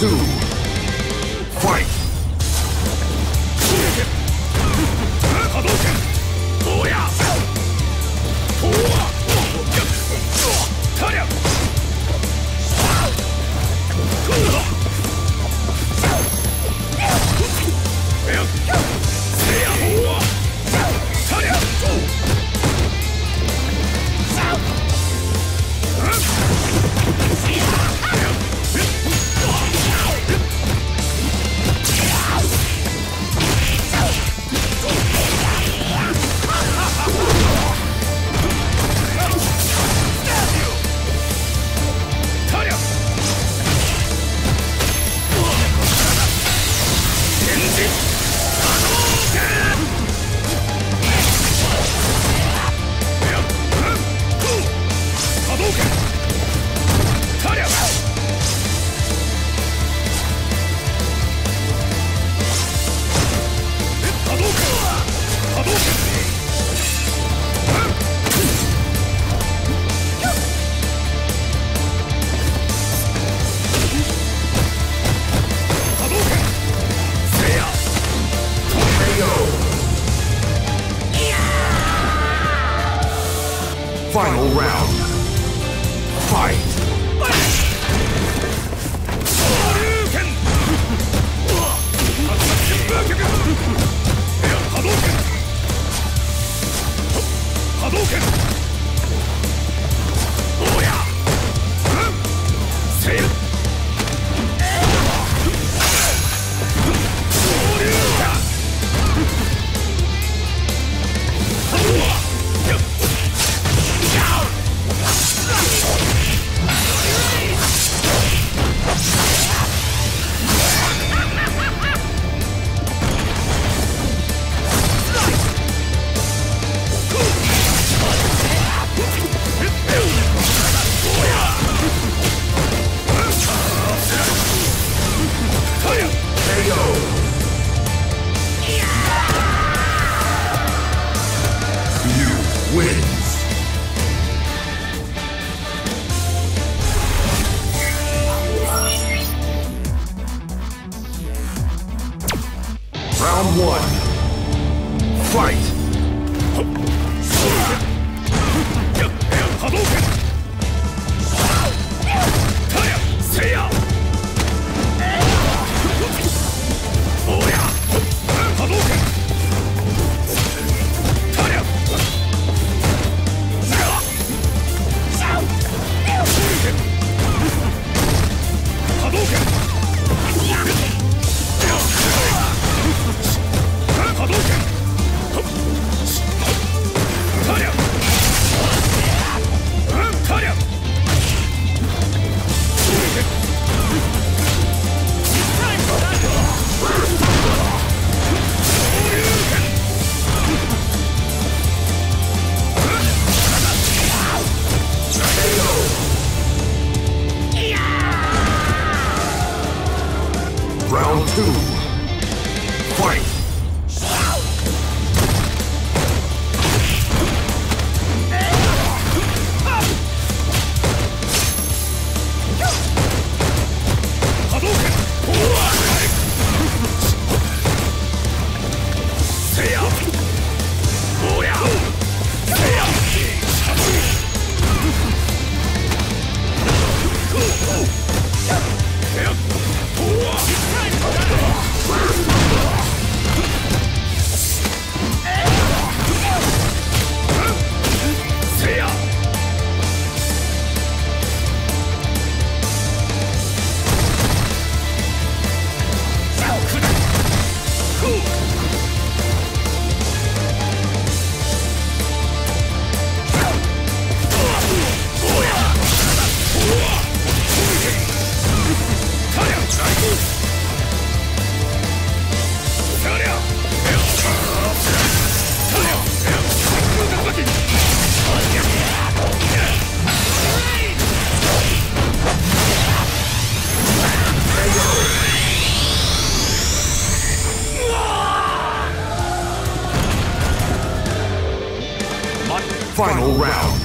rounds. Fight! Final round. Fight! Round one. Fight! Hadouken! Seiya! Round two. Fight! Final round.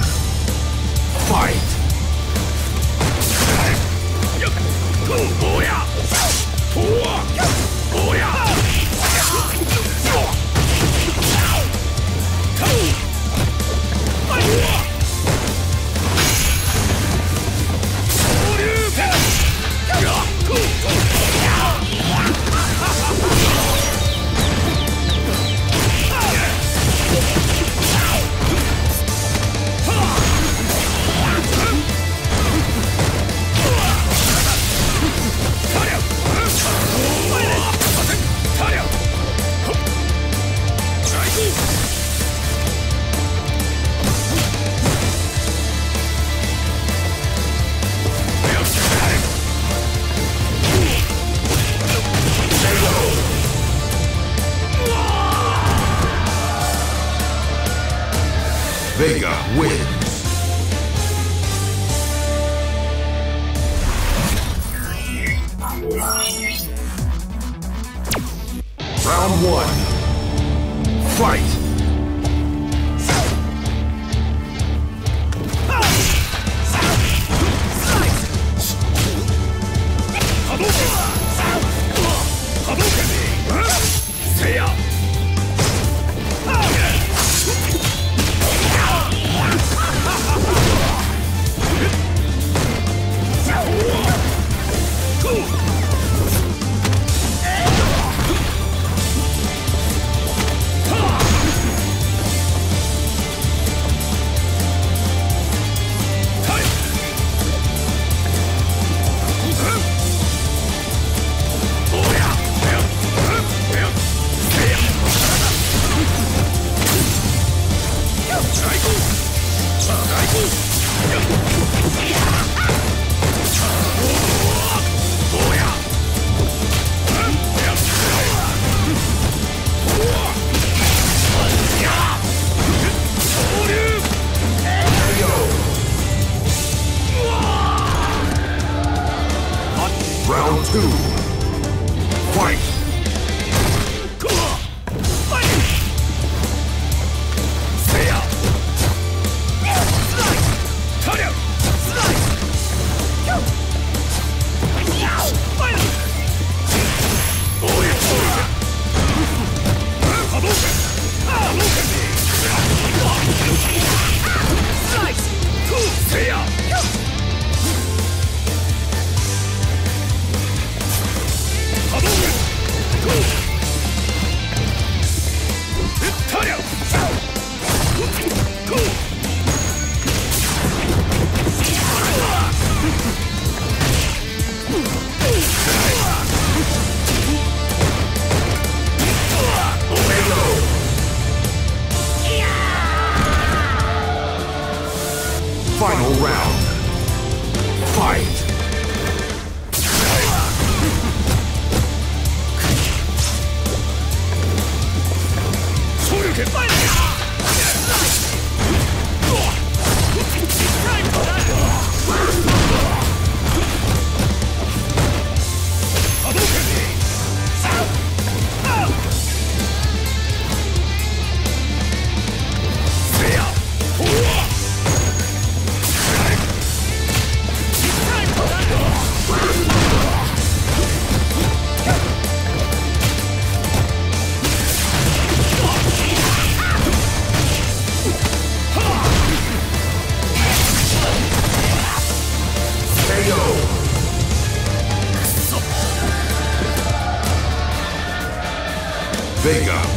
Round one. Fight!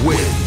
Wins.